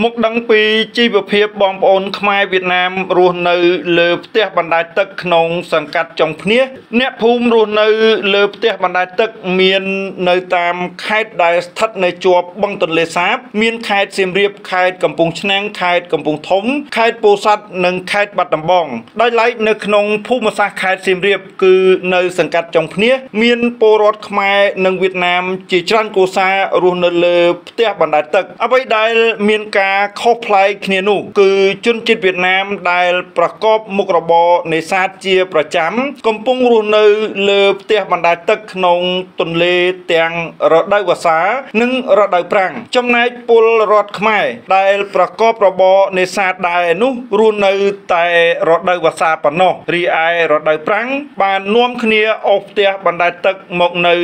មកដឹងពីជីវភាពបងប្អូនខ្មែរវៀតណាមរស់នៅលើផ្ទះបណ្ដែតទឹកក្នុងសង្កាត់ចុងភៀសអ្នកភូមិរស់នៅលើផ្ទះបណ្ដែតទឹកមាននៅតាមខេត្តដែលស្ថិតនៅជាប់បឹងទន្លេសាប មានខេត្តសៀមរាបខេត្តកំពង់ឆ្នាំងខេត្តកំពង់ធំខេត្តពោធិ៍សាត់និងខេត្តបាត់ដំបងដោយឡែកនៅក្នុងភូមិសាស្ត្រខេត្តសៀមរាបគឺនៅសង្កាត់ចុងភៀសមានពលរដ្ឋខ្មែរនិងវៀតណាមជាច្រើនគ្រួសាររស់នៅលើផ្ទះបណ្ដែតទឹកអ្វីដែលមានការការខុសប្លែកគ្នានោះគឺជនជាតិវៀតណាមដែលប្រកបមុខរបរនេសាទជាប្រចាំ កំពុងរស់នៅលើផ្ទះបណ្ដែតទឹកក្នុងទន្លេទាំងរដូវវស្សា និងរដូវប្រាំង ចំណែកពលរដ្ឋខ្មែរដែលប្រកបរបរនេសាទដែរនោះរស់នៅតែរដូវវស្សាប៉ុណ្ណោះរីឯរដូវប្រាំងបាននាំគ្នាអូសផ្ទះបណ្ដែតទឹកមកនៅ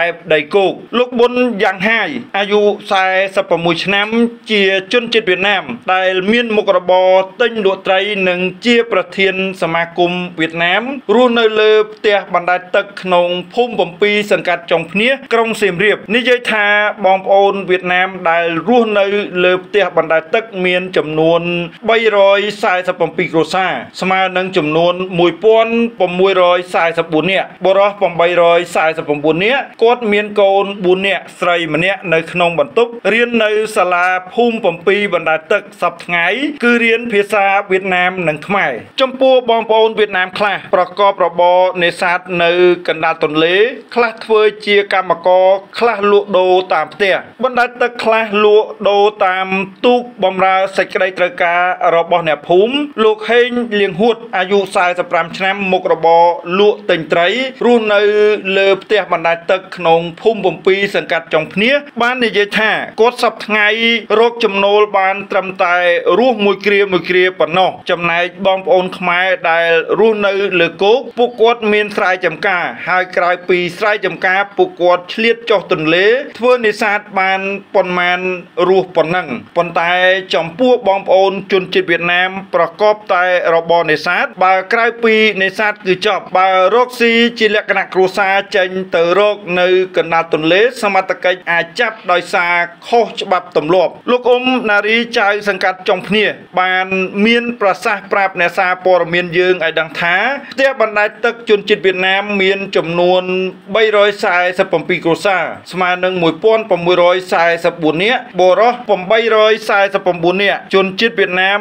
ឯដីគោកលោកប៊ុនយ៉ាងហាយអាយុ46ឆ្នាំជាជនជាតិជាតិវៀតណាម ដែលមានមុខរបរទិញលក់ត្រីនិងជាប្រធានសមាគមវៀតណាមរស់នៅលើផ្ទះបណ្ដែតទឹកក្នុងភូមិ7សង្កាត់ចុងភៀសក្រុងសៀមរាបនិយាយថាបងប្អូនវៀតណាមដែលរស់នៅលើផ្ទះបណ្ដែតទឹកមានចំនួន347គ្រួសារស្មើនឹងចំនួន1644នាក់បុរស849នាក់គាត់មានកូន4នាក់ស្រីម្នាក់នៅក្នុងបន្ទប់រៀននៅសាលាភូមិ7បណ្ដាទឹកសពថ្ងៃគឺរៀនភាសាវៀតណាមនិងខ្មែរចំពោះបងប្អូនវៀតណាមខ្លះប្រកបរបរនេសាទនៅកណ្ដាលទន្លេ ខ្លះធ្វើជាកម្មករខ្លះលក់ដូរតាមផ្ទះបណ្ដាទឹកខ្លះលក់ដូរតាមទូកបំរើសេចក្តីត្រូវការរបស់អ្នកភូមិលោកហេងលៀងហួតអាយុ45ឆ្នាំមុខរបរលក់ទិញត្រីរស់នៅលើផ្ទះបណ្ដាទឹកក្នុងភូមិ7សង្កាត់ចុងភៀសបាននិយាយថាគាត់សប្តាហ៍ថ្ងៃរកចំណូលបានត្រឹមតែរស់មួយគ្រាមួយគ្រាប៉ុណ្ណោះចំណែកបងប្អូនខ្មែរដែលរស់នៅលើគោកពួកគាត់មានស្រែចម្ការ ហើយក្រោយពីស្រែចម្ការពួកគាត់ឆ្លៀតចុះទន្លេ ធ្វើនេសាទបានប៉ុន្មានរស់ប៉ុណ្ណឹងប៉ុន្តែចំពោះបងប្អូនជនជាតិវៀតណាម ប្រកបតែរបរនេសាទបើក្រៅពីនេសាទគឺចប់បើរកស៊ីជាលក្ខណៈគ្រួសារចេញទៅរកនៅកណ្ដាលទន្លេសមត្ថកិច្ចអាចចាប់ដោយសារខុសច្បាប់ទម្លាប់លោកអ៊ុំណារីចៅសង្កាត់ចុងភៀសបានមានប្រសាសន៍ប្រាប់អ្នកសារព័ត៌មានយើងឲ្យដឹងថាផ្ទះបណ្ដែតទឹកជនជាតិវៀតណាមមានចំនួន347គ្រួសារស្មើនឹង1644នាក់បុរស849នាក់ជនជាតិវៀតណាម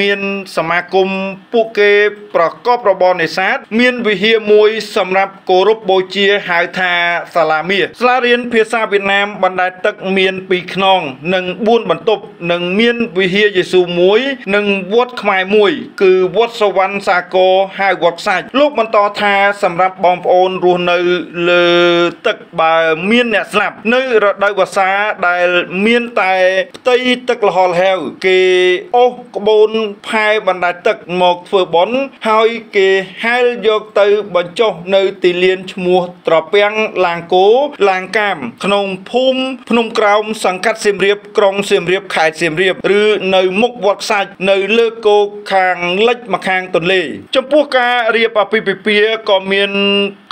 មានសមាគមពួកគេប្រកបរបរនេសាទមានវិហារមួយសម្រាប់គោរពបូជាហៅថាសាឡាមៀសាលារៀនភាសាវៀតណាមបណ្ដែតទឹកមាន2ខ្នងនិង4បន្ទប់និងមានវិហារយេស៊ូមួយ និងវត្តខ្មែរមួយ គឺវត្តសវណ្ណសាគរហៅវត្តខ្សាច់លោកបន្តថាសម្រាប់បងប្អូនរស់នៅលើទឹកបើមានអ្នកស្លាប់នៅរដូវវស្សាដែលមានតែផ្ទៃទឹកលហលហែវគេអូសក្បូនផែបណ្ដែតទឹកមកធ្វើបុណ្យហើយគេហែលយកទៅបញ្ចុះនៅទីលានឈ្មោះត្រពាំងឡាងគោឡាងកាម ក្នុងភូមិភ្នំក្រោមសង្កាត់សៀមរាបក្រុងសៀមរាបខេត្តសៀមរាបឬនៅមុខវត្តខ្សាច់នៅលើគោកខាងលិចម្ខាងទន្លេ ចំពោះការរៀបអាពាហ៍ពិពាហ៍ក៏មាន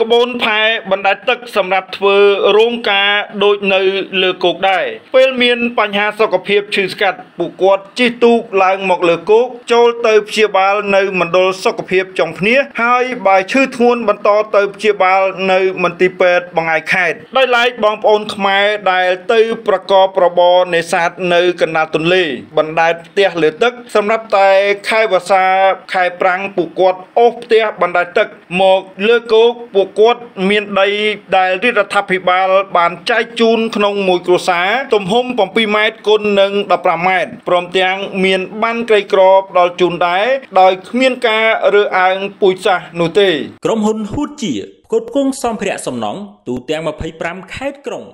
ក្បូនផែបណ្ដែតទឹកសម្រាប់ធ្វើរោងការដូចនៅលើគោកដែរពេលមានបញ្ហាសុខភាពឈឺស្កាត់ពួកគាត់ជិះទូកឡើងមកលើគោកចូលទៅព្យាបាលនៅមណ្ឌលសុខភាពចុងភៀសហើយបើឈឺធ្ងន់បន្តទៅព្យាបាលនៅមន្ទីរពេទ្យបង្ងាយខេត្តដោយឡែកបងប្អូនខ្មែរដែលទៅប្រកបរបរនេសាទនៅកណ្ដាលទន្លេបណ្ដែតផ្ទះលើទឹក សម្រាប់តែខែវស្សាខែប្រាំងពួកគាត់អូសផ្ទះបណ្ដែតទឹក មកលើគោកពួកគាត់មានដីដែលរដ្ឋាភិបាលបានចែកជូនក្នុងមួយគ្រួសារទំហំ7ម៉ែត្រគុណនឹង15ម៉ែត្រព្រមទាំងមានបានក្រីក្រផ្ដល់ជូនដែរដោយគ្មានការរើសអើងពូជសាសន៍នោះទេ ក្រុមហ៊ុនហ៊ូតជាផ្គត់ផ្គង់សម្ភារៈសំណង់ទូទាំង25ខេត្តក្រុង